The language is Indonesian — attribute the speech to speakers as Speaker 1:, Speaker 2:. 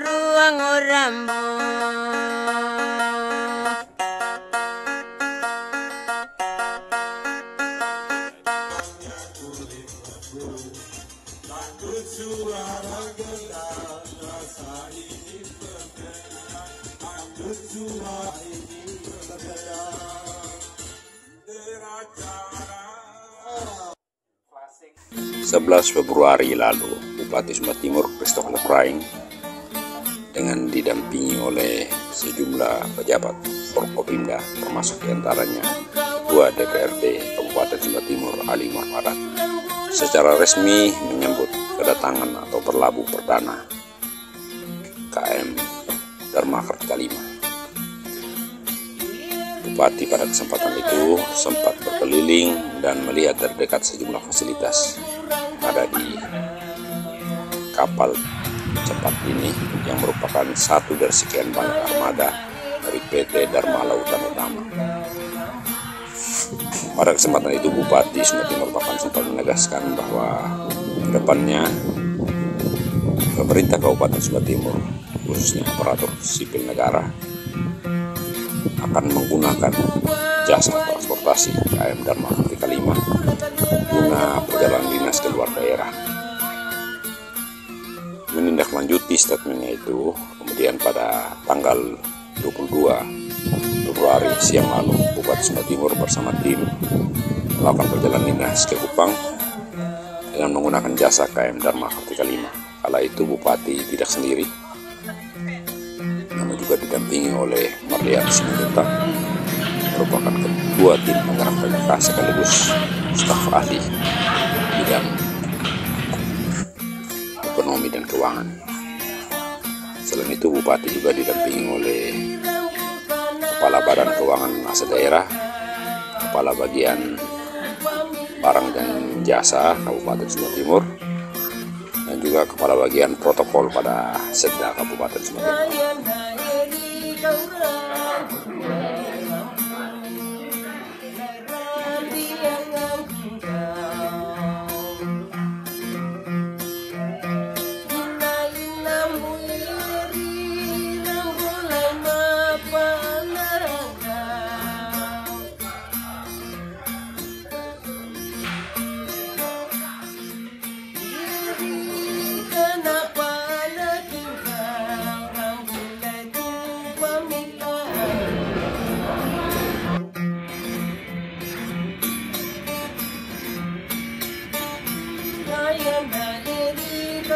Speaker 1: ruang rambo Sebelas Februari lalu, Bupati Sumatera Timur Christopher Praing dengan didampingi oleh sejumlah pejabat Forkopimda termasuk di antaranya Ketua DPRD Kabupaten Sumba Timur Ali Muhammad secara resmi menyambut kedatangan atau berlabuh perdana KM Dharma Kartika 5. Bupati pada kesempatan itu sempat berkeliling dan melihat dari dekat sejumlah fasilitas ada di kapal cepat ini yang merupakan satu dari sekian banyak armada dari PT Dharma Lautan Utama. Pada kesempatan itu Bupati Sumatera merupakan sempat menegaskan bahwa ke depannya pemerintah Kabupaten Sumatera Timur khususnya aparatur sipil negara akan menggunakan jasa transportasi KM Dharma Kartika 5 guna perjalanan dinas ke luar daerah menindaklanjuti statementnya itu kemudian pada tanggal 22 Februari siang lalu Bupati Sumba Timur bersama tim melakukan perjalanan dinas ke Kupang dengan menggunakan jasa KM Dharma Kartika 5 kala itu Bupati tidak sendiri namun juga didampingi oleh Marlian Simanjuntak merupakan ketua tim penggerak PKK sekaligus staf ahli bidang ekonomi dan keuangan. Selain itu Bupati juga didampingi oleh Kepala Badan Keuangan Masa Daerah, Kepala Bagian Barang dan Jasa Kabupaten Sumba Timur, dan juga Kepala Bagian Protokol pada Setda Kabupaten Sumba Timur.
Speaker 2: I am the idiot.